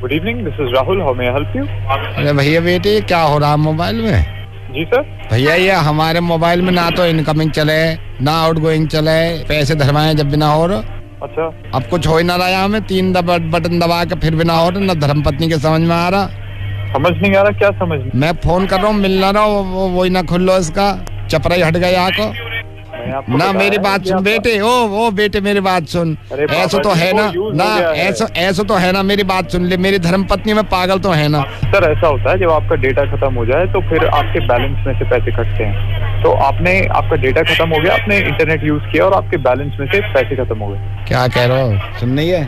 Good evening this is Rahul how may help you अरे भैया बेटे क्या हो रहा है मोबाइल में? जी सर भैया ये हमारे मोबाइल में ना तो इनकमिंग चले ना आउट गोइंग चले पैसे धरवाए जब भी ना हो रहा अच्छा। अब कुछ हो ही ना रहा हमें तीन दबा बटन दबा के फिर भी ना हो रहा ना धर्म पत्नी के समझ में आ रहा। समझ नहीं आ रहा क्या समझ मैं फ़ोन कर रहा हूँ मिल ना रहा हूँ, वो वही ना खुल लो इसका। चपरा ही हट गया यहाँ को ना मेरी बात सुन बेटे ओ ओ बेटे मेरी बात सुन। अरे ऐसा तो है ना ना ऐसा ऐसा तो है ना मेरी बात सुन ले मेरी धर्म पत्नी में पागल तो है ना। सर ऐसा होता है जब आपका डेटा खत्म हो जाए तो फिर आपके बैलेंस में से पैसे कटते हैं। तो आपने आपका डेटा खत्म हो गया आपने इंटरनेट यूज़ किया और आपके बैलेंस में से पैसे खत्म हो गए। क्या कह रहे हो? सुन नहीं है?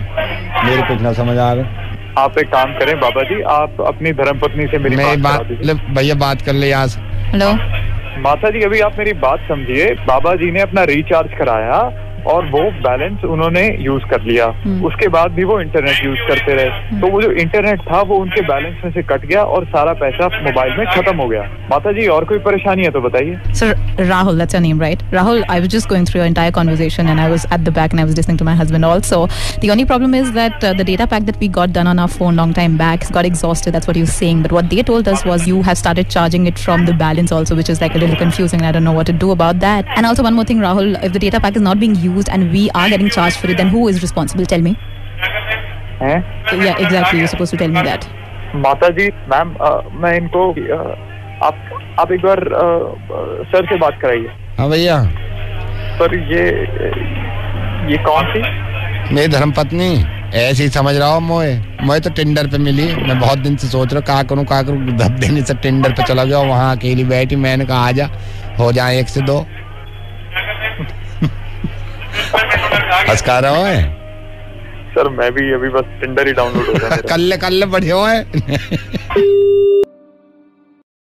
मेरे कुछ ना समझ आ रहा। आप एक काम करें बाबा जी आप अपनी धर्मपत्नी से मेरी बात भैया बात कर ले यहाँ से। हेलो। माता जी अभी आप मेरी बात समझिए। बाबा जी ने अपना रिचार्ज कराया। और वो बैलेंस उन्होंने यूज़ कर लिया हम्म। उसके बाद भी वो इंटरनेट यूज़ करते रहे तो वो जो इंटरनेट था वो उनके बैलेंस में से कट गया और सारा पैसा मोबाइल में खत्म हो गया माता जी और कोई परेशानी है तो बताइए that's your name, right? Rahul, I was just going through your entire conversation and I was at the back and I was listening to my husband also. The only problem is that uh, the data pack that we got done on our phone long time back got exhausted. That's what he was saying. But what they told us was you have started charging it from the balance also, which is like a little confusing. I don't know what to do about that. And also one more thing, Rahul, if the data pack is not being used and we are getting charged for it, then who is responsible? Tell me. हैं? Yeah, exactly. You're supposed to tell me that. माता जी ma'am अ, मैं इनको अ, आप आप एक बार sir से बात कराइए। हाँ भैया। सर ये ये कौन सी? मेरी धर्मपत्नी। ऐसे ही समझ रहा हूँ मोए मोए तो टेंडर पे मिली। मैं बहुत दिन से सोच रहा हूँ कहा करूँ कहा करूँ। धब देने से टिंडर पे चला गया वहाँ अकेली बैठी मैंने कहा आ जा हो जाए एक से दो। हंसका रहा है सर मैं भी अभी बस टिंडर ही डाउनलोड हो रहा है कल कल बढ़िया है।